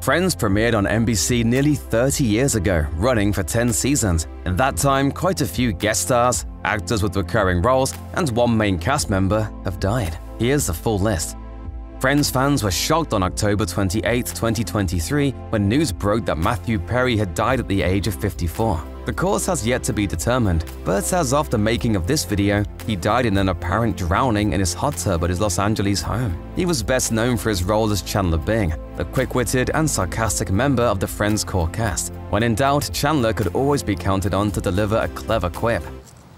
Friends premiered on NBC nearly 30 years ago, running for 10 seasons. In that time, quite a few guest stars, actors with recurring roles, and one main cast member have died. Here's the full list. Friends fans were shocked on October 28, 2023, when news broke that Matthew Perry had died at the age of 54. The cause has yet to be determined, but as of the making of this video, he died in an apparent drowning in his hot tub at his Los Angeles home. He was best known for his role as Chandler Bing, the quick-witted and sarcastic member of the Friends core cast. When in doubt, Chandler could always be counted on to deliver a clever quip.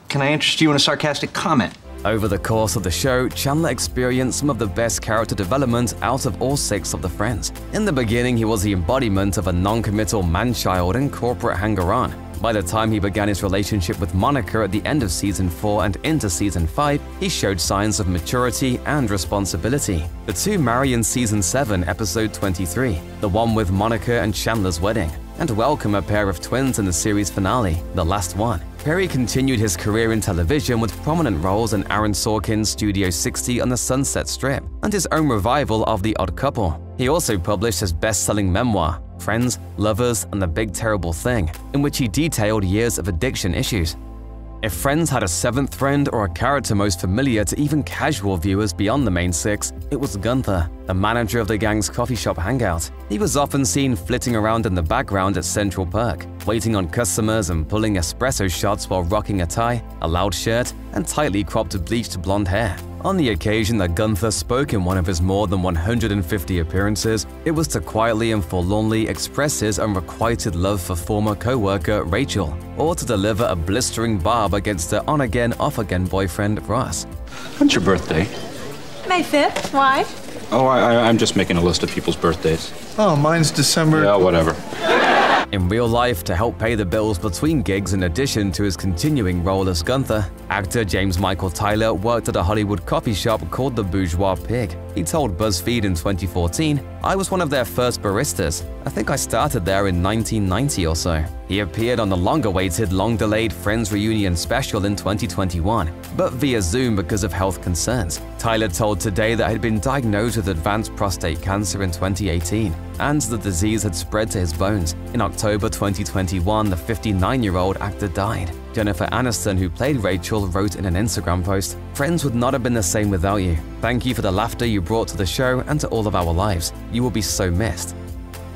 Can I interest you in a sarcastic comment? Over the course of the show, Chandler experienced some of the best character development out of all six of the friends. In the beginning, he was the embodiment of a non-committal man-child and corporate hanger-on. By the time he began his relationship with Monica at the end of season 4 and into season 5, he showed signs of maturity and responsibility. The two marry in season 7, episode 23, the one with Monica and Chandler's wedding, and welcome a pair of twins in the series finale, The Last One. Perry continued his career in television with prominent roles in Aaron Sorkin's Studio 60 on the Sunset Strip and his own revival of The Odd Couple. He also published his best-selling memoir, Friends, Lovers, and the Big Terrible Thing, in which he detailed years of addiction issues. If Friends had a seventh friend or a character most familiar to even casual viewers beyond the main six, it was Gunther, the manager of the gang's coffee shop hangout. He was often seen flitting around in the background at Central Perk, waiting on customers and pulling espresso shots while rocking a tie, a loud shirt, and tightly cropped bleached blonde hair. On the occasion that Gunther spoke in one of his more than 150 appearances, it was to quietly and forlornly express his unrequited love for former co-worker Rachel, or to deliver a blistering barb against her on-again, off-again boyfriend Ross. When's your birthday? May 5th. Why? Oh, I, I, I'm just making a list of people's birthdays. Oh, mine's December. Yeah, whatever. In real life, to help pay the bills between gigs in addition to his continuing role as Gunther, actor James Michael Tyler worked at a Hollywood coffee shop called The Bourgeois Pig. He told BuzzFeed in 2014, I was one of their first baristas. I think I started there in 1990 or so. He appeared on the long-awaited, long-delayed Friends reunion special in 2021, but via Zoom because of health concerns. Tyler told Today that he'd been diagnosed with advanced prostate cancer in 2018, and the disease had spread to his bones. In October 2021, the 59-year-old actor died. Jennifer Aniston, who played Rachel, wrote in an Instagram post, Friends would not have been the same without you. Thank you for the laughter you brought to the show and to all of our lives. You will be so missed.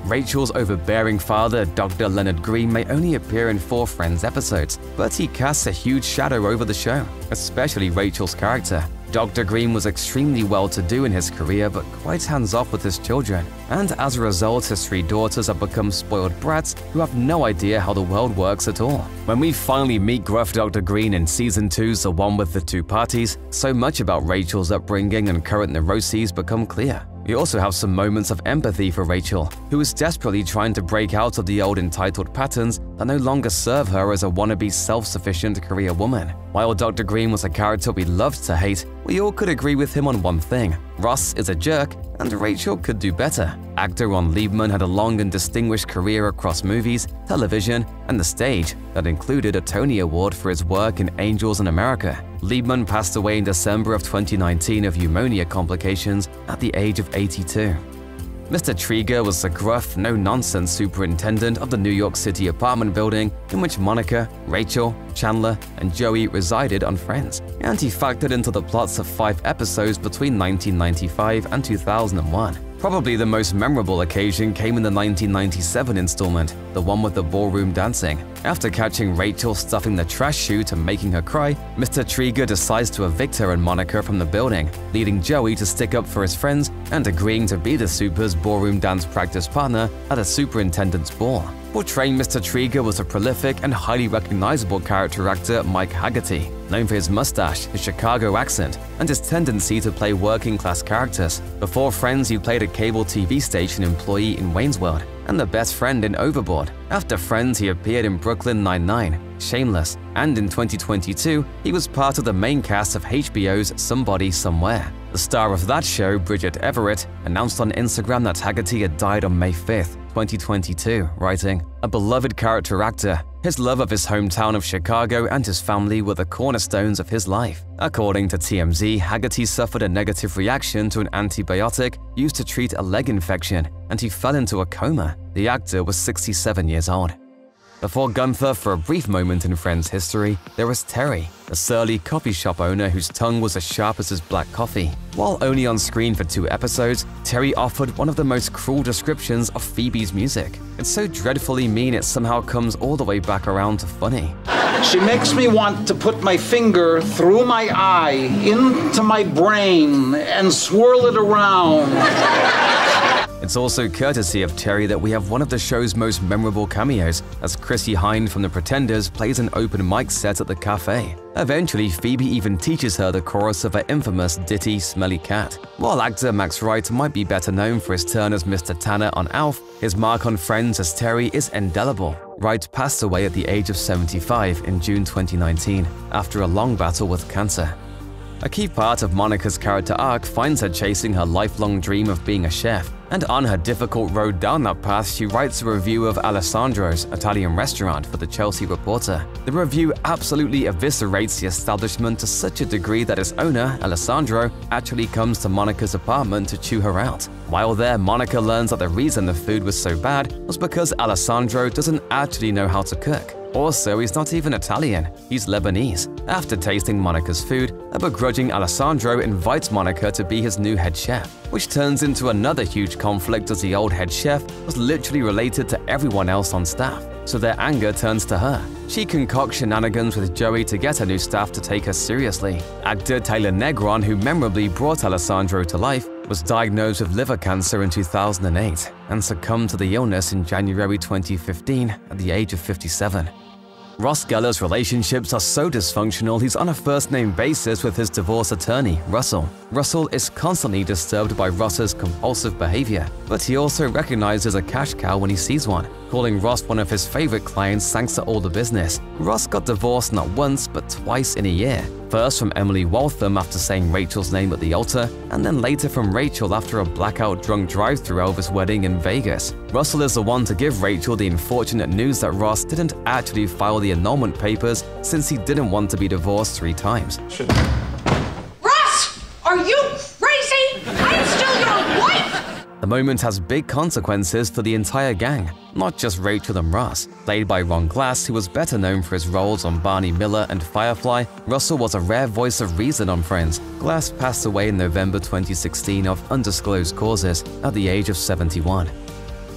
Rachel's overbearing father, Dr. Leonard Green, may only appear in four Friends episodes, but he casts a huge shadow over the show, especially Rachel's character. Dr. Green was extremely well-to-do in his career but quite hands-off with his children, and as a result his three daughters have become spoiled brats who have no idea how the world works at all. When we finally meet gruff Dr. Green in Season 2's The One with the Two Parties, so much about Rachel's upbringing and current neuroses become clear. We also have some moments of empathy for Rachel, who is desperately trying to break out of the old entitled patterns that no longer serve her as a wannabe self-sufficient career woman. While Dr. Green was a character we loved to hate, we all could agree with him on one thing. Ross is a jerk, and Rachel could do better. Actor Ron Leibman had a long and distinguished career across movies, television, and the stage that included a Tony Award for his work in Angels in America. Leibman passed away in December of 2019 of pneumonia complications at the age of 82. Mr. Treeger was the gruff, no-nonsense superintendent of the New York City apartment building in which Monica, Rachel, Chandler, and Joey resided on Friends, and he factored into the plots of five episodes between 1995 and 2001. Probably the most memorable occasion came in the 1997 installment, the one with the ballroom dancing. After catching Rachel stuffing the trash chute and making her cry, Mr. Treeger decides to evict her and Monica from the building, leading Joey to stick up for his friends and agreeing to be the Super's ballroom dance practice partner at a superintendent's ball. Portraying Mr. Treeger was a prolific and highly recognizable character actor Mike Hagerty, known for his mustache, his Chicago accent, and his tendency to play working-class characters. Before Friends, he played a cable TV station employee in Wayne's World and the best friend in Overboard. After Friends, he appeared in Brooklyn Nine-Nine, Shameless, and in 2022, he was part of the main cast of HBO's Somebody Somewhere. The star of that show, Bridget Everett, announced on Instagram that Hagerty had died on May 5th, 2022, writing, A beloved character actor, His love of his hometown of Chicago and his family were the cornerstones of his life. According to TMZ, Hagerty suffered a negative reaction to an antibiotic used to treat a leg infection, and he fell into a coma. The actor was 67 years old. Before Gunther, for a brief moment in Friends history, there was Terry, a surly coffee shop owner whose tongue was as sharp as his black coffee. While only on screen for two episodes, Terry offered one of the most cruel descriptions of Phoebe's music. It's so dreadfully mean it somehow comes all the way back around to funny. She makes me want to put my finger through my eye into my brain and swirl it around. It's also courtesy of Terry that we have one of the show's most memorable cameos, as Chrissie Hynde from The Pretenders plays an open mic set at the cafe. Eventually, Phoebe even teaches her the chorus of her infamous ditty Smelly Cat. While actor Max Wright might be better known for his turn as Mr. Tanner on Alf, his mark on Friends as Terry is indelible. Wright passed away at the age of 75 in June 2019 after a long battle with cancer. A key part of Monica's character arc finds her chasing her lifelong dream of being a chef, and on her difficult road down that path, she writes a review of Alessandro's Italian restaurant for the Chelsea Reporter. The review absolutely eviscerates the establishment to such a degree that its owner, Alessandro, actually comes to Monica's apartment to chew her out. While there, Monica learns that the reason the food was so bad was because Alessandro doesn't actually know how to cook. Also, he's not even Italian, he's Lebanese. After tasting Monica's food, a begrudging Alessandro invites Monica to be his new head chef, which turns into another huge conflict as the old head chef was literally related to everyone else on staff, so their anger turns to her. She concocts shenanigans with Joey to get her new staff to take her seriously. Actor Taylor Negron, who memorably brought Alessandro to life, was diagnosed with liver cancer in 2008 and succumbed to the illness in January 2015 at the age of 57. Ross Geller's relationships are so dysfunctional he's on a first-name basis with his divorce attorney, Russell. Russell is constantly disturbed by Ross's compulsive behavior, but he also recognizes a cash cow when he sees one, calling Ross one of his favorite clients thanks to all the business. Ross got divorced not once, but twice in a year. First from Emily Waltham after saying Rachel's name at the altar, and then later from Rachel after a blackout drunk drive through Elvis' wedding in Vegas. Russell is the one to give Rachel the unfortunate news that Ross didn't actually file the annulment papers since he didn't want to be divorced three times. Russ! Are you crazy? I'm still your wife! The moment has big consequences for the entire gang, not just Rachel and Ross. Played by Ron Glass, who was better known for his roles on Barney Miller and Firefly, Russell was a rare voice of reason on Friends. Glass passed away in November 2016 of undisclosed causes at the age of 71.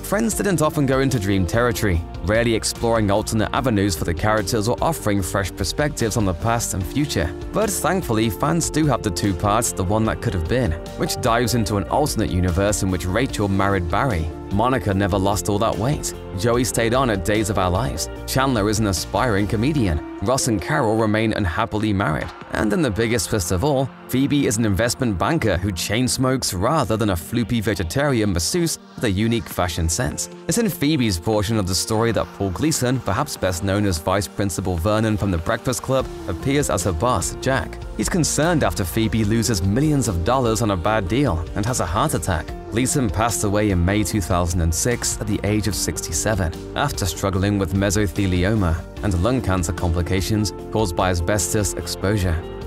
Friends didn't often go into dream territory, rarely exploring alternate avenues for the characters or offering fresh perspectives on the past and future. But thankfully, fans do have the two parts The One That Could Have Been, which dives into an alternate universe in which Rachel married Barry. Monica never lost all that weight. Joey stayed on at Days of Our Lives. Chandler is an aspiring comedian. Ross and Carol remain unhappily married. And in the biggest twist of all, Phoebe is an investment banker who chain smokes rather than a floopy vegetarian masseuse with a unique fashion sense. It's in Phoebe's portion of the story that Paul Gleason, perhaps best known as Vice Principal Vernon from The Breakfast Club, appears as her boss, Jack. He's concerned after Phoebe loses millions of dollars on a bad deal and has a heart attack. Gleason passed away in May 2006 at the age of 67 after struggling with mesothelioma and lung cancer complications caused by asbestos exposure.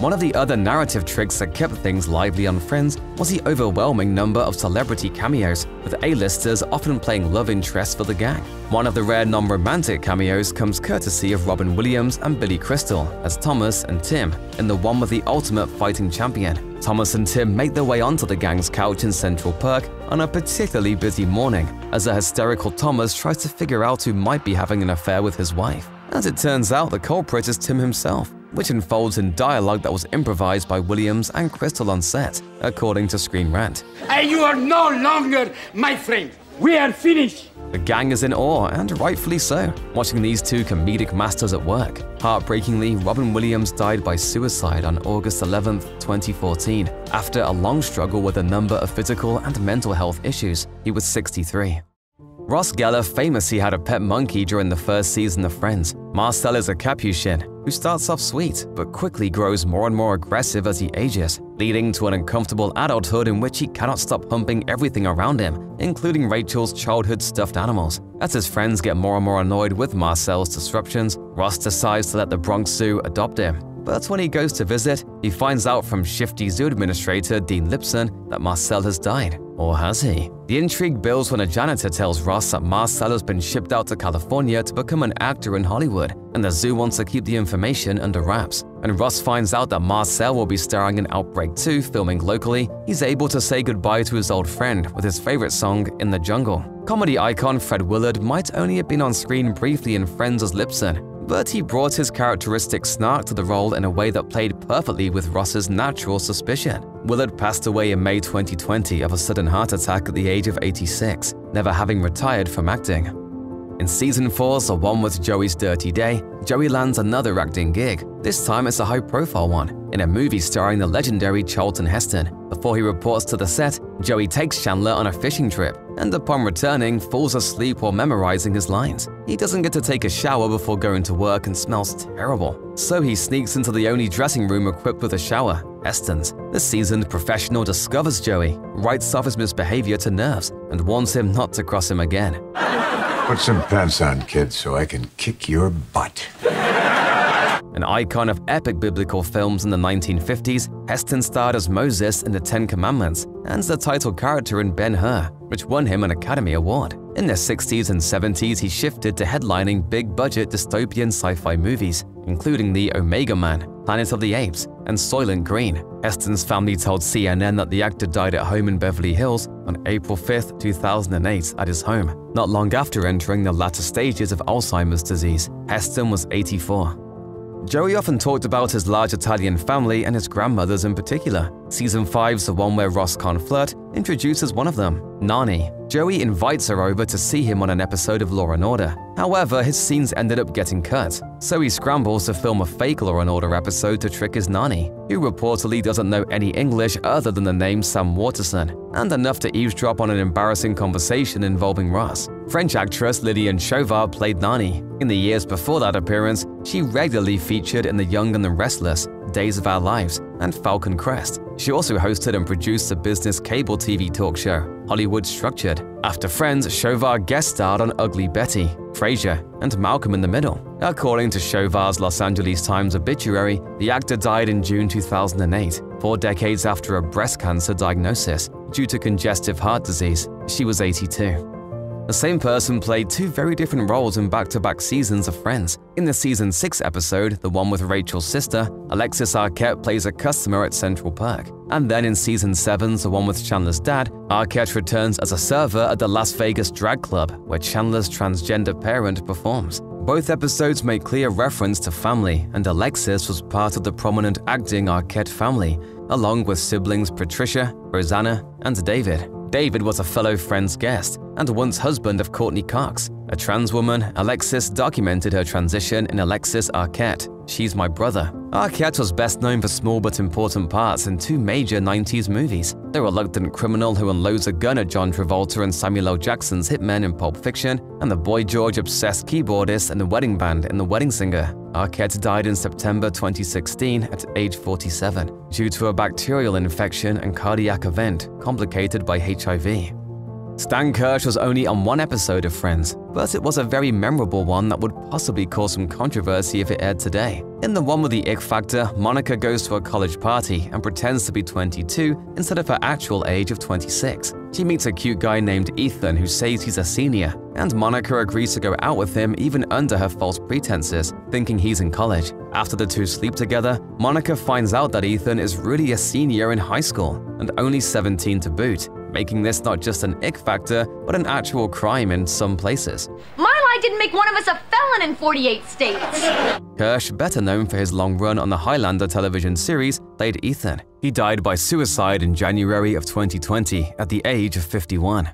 One of the other narrative tricks that kept things lively on Friends was the overwhelming number of celebrity cameos, with A-listers often playing love interests for the gang. One of the rare non-romantic cameos comes courtesy of Robin Williams and Billy Crystal as Thomas and Tim in the one with the Ultimate Fighting Champion. Thomas and Tim make their way onto the gang's couch in Central Perk on a particularly busy morning, as a hysterical Thomas tries to figure out who might be having an affair with his wife. As it turns out, the culprit is Tim himself, which unfolds in dialogue that was improvised by Williams and Crystal on set, according to Screen Rant. And you are no longer my friend. We are finished. The gang is in awe, and rightfully so, watching these two comedic masters at work. Heartbreakingly, Robin Williams died by suicide on August 11, 2014, after a long struggle with a number of physical and mental health issues. He was 63. Ross Geller famously had a pet monkey during the first season of Friends. Marcel is a capuchin who starts off sweet but quickly grows more and more aggressive as he ages, leading to an uncomfortable adulthood in which he cannot stop humping everything around him, including Rachel's childhood stuffed animals. As his friends get more and more annoyed with Marcel's disruptions, Ross decides to let the Bronx Zoo adopt him. But when he goes to visit, he finds out from shifty zoo administrator Dean Lipson that Marcel has died. Or has he? The intrigue builds when a janitor tells Ross that Marcel has been shipped out to California to become an actor in Hollywood, and the zoo wants to keep the information under wraps. And Ross finds out that Marcel will be starring in Outbreak 2 filming locally, he's able to say goodbye to his old friend with his favorite song, In the Jungle. Comedy icon Fred Willard might only have been on screen briefly in Friends as Lipson, but he brought his characteristic snark to the role in a way that played perfectly with Ross's natural suspicion. Willard passed away in May 2020 of a sudden heart attack at the age of 86, never having retired from acting. In season 4's The One with Joey's Dirty Day, Joey lands another acting gig. This time it's a high-profile one, in a movie starring the legendary Charlton Heston. Before he reports to the set, Joey takes Chandler on a fishing trip, and upon returning, falls asleep while memorizing his lines. He doesn't get to take a shower before going to work and smells terrible. So he sneaks into the only dressing room equipped with a shower, Heston's. The seasoned professional discovers Joey, writes off his misbehavior to Nerves, and warns him not to cross him again. Put some pants on, kid, so I can kick your butt. An icon of epic biblical films in the 1950s, Heston starred as Moses in The Ten Commandments and the title character in Ben-Hur, which won him an Academy Award. In the 60s and 70s, he shifted to headlining big-budget dystopian sci-fi movies, including The Omega Man, Planet of the Apes, and Soylent Green. Heston's family told CNN that the actor died at home in Beverly Hills on April 5, 2008 at his home, not long after entering the latter stages of Alzheimer's disease. Heston was 84. Joey often talked about his large Italian family and his grandmothers in particular. Season 5's The One Where Ross Can't Flirt introduces one of them, Nani. Joey invites her over to see him on an episode of Law & Order. However, his scenes ended up getting cut, so he scrambles to film a fake Law & Order episode to trick his Nani, who reportedly doesn't know any English other than the name Sam Waterston, and enough to eavesdrop on an embarrassing conversation involving Ross. French actress Lilyan Chauvin played Nani. In the years before that appearance, she regularly featured in The Young and the Restless, Days of Our Lives, and Falcon Crest. She also hosted and produced the business cable TV talk show, Hollywood Structured. After Friends, Chauvin guest starred on Ugly Betty, Frasier, and Malcolm in the Middle. According to Chauvin's Los Angeles Times obituary, the actor died in June 2008, four decades after a breast cancer diagnosis due to congestive heart disease. She was 82. The same person played two very different roles in back-to-back seasons of Friends. In the season 6 episode, the one with Rachel's sister, Alexis Arquette plays a customer at Central Perk. And then in season 7's the one with Chandler's dad, Arquette returns as a server at the Las Vegas Drag Club, where Chandler's transgender parent performs. Both episodes make clear reference to family, and Alexis was part of the prominent acting Arquette family, along with siblings Patricia, Rosanna, and David. David was a fellow Friends guest and once husband of Courteney Cox. A trans woman, Alexis documented her transition in Alexis Arquette, She's My Brother. Arquette was best known for small but important parts in two major 90s movies. The reluctant criminal who unloads a gun at John Travolta and Samuel L. Jackson's Hitmen in Pulp Fiction, and the Boy George obsessed keyboardist in The Wedding Band in The Wedding Singer. Arquette died in September 2016 at age 47 due to a bacterial infection and cardiac event complicated by HIV. Stan Kirsch was only on one episode of Friends, but it was a very memorable one that would possibly cause some controversy if it aired today. In the one with the ick factor, Monica goes to a college party and pretends to be 22 instead of her actual age of 26. She meets a cute guy named Ethan who says he's a senior, and Monica agrees to go out with him even under her false pretenses, thinking he's in college. After the two sleep together, Monica finds out that Ethan is really a senior in high school and only 17 to boot, making this not just an ick factor, but an actual crime in some places. My lie didn't make one of us a felon in 48 states. Kirsch, better known for his long run on the Highlander television series, played Ethan. He died by suicide in January of 2020 at the age of 51.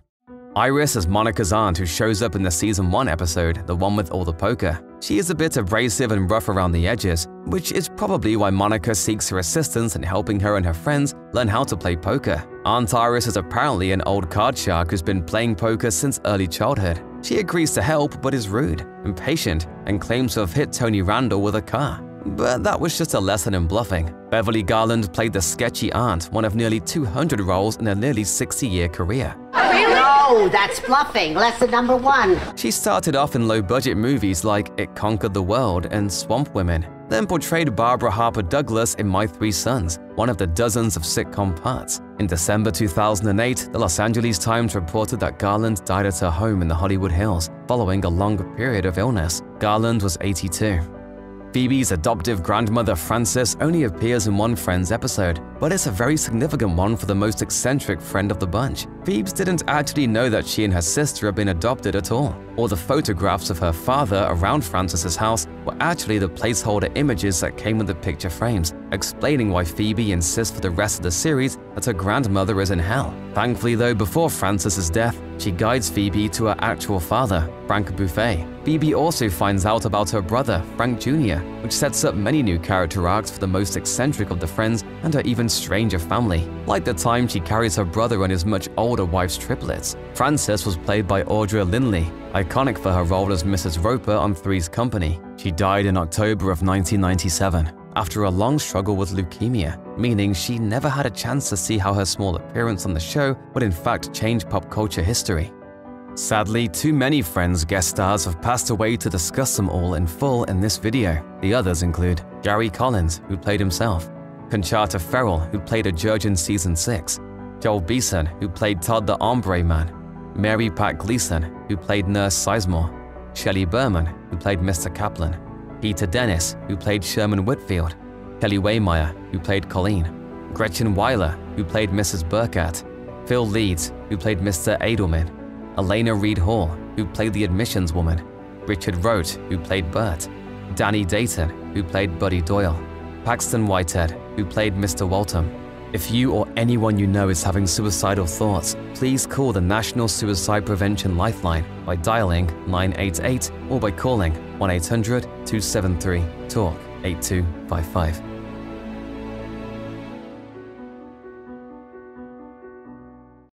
Iris is Monica's aunt who shows up in the season 1 episode, the one with all the poker. She is a bit abrasive and rough around the edges, which is probably why Monica seeks her assistance in helping her and her friends learn how to play poker. Aunt Iris is apparently an old card shark who's been playing poker since early childhood. She agrees to help but is rude, impatient, and claims to have hit Tony Randall with a car. But that was just a lesson in bluffing. Beverly Garland played the sketchy aunt, one of nearly 200 roles in a nearly 60-year career. No, that's bluffing. Lesson number one. She started off in low-budget movies like It Conquered the World and Swamp Women, then portrayed Barbara Harper Douglas in My Three Sons, one of the dozens of sitcom parts. In December 2008, the Los Angeles Times reported that Garland died at her home in the Hollywood Hills following a long period of illness. Garland was 82. Phoebe's adoptive grandmother Frances only appears in one Friends episode, but it's a very significant one for the most eccentric friend of the bunch. Phoebe didn't actually know that she and her sister had been adopted at all. or the photographs of her father around Frances's house were actually the placeholder images that came with the picture frames, explaining why Phoebe insists for the rest of the series that her grandmother is in hell. Thankfully though, before Frances's death, she guides Phoebe to her actual father, Frank Buffay. Phoebe also finds out about her brother, Frank Jr., which sets up many new character arcs for the most eccentric of the friends and her even stranger family, like the time she carries her brother and his much older wife's triplets. Frances was played by Audra Lindley, iconic for her role as Mrs. Roper on Three's Company. She died in October of 1997 after a long struggle with leukemia, meaning she never had a chance to see how her small appearance on the show would in fact change pop culture history. Sadly, too many Friends guest stars have passed away to discuss them all in full in this video. The others include Gary Collins, who played himself, Conchata Ferrell, who played a judge in Season 6, Joel Beeson, who played Todd the Ombre Man, Mary Pat Gleason, who played Nurse Sizemore, Shelley Berman, who played Mr. Kaplan, Peter Dennis, who played Sherman Whitfield, Kelly Waymire, who played Colleen, Gretchen Wyler, who played Mrs. Burkhardt, Phil Leeds, who played Mr. Edelman, Elena Reed Hall, who played the admissions woman, Richard Rote, who played Bert, Danny Dayton, who played Buddy Doyle, Paxton Whitehead, who played Mr. Waltham. If you or anyone you know is having suicidal thoughts, please call the National Suicide Prevention Lifeline by dialing 988 or by calling 1 800 273 TALK 8255.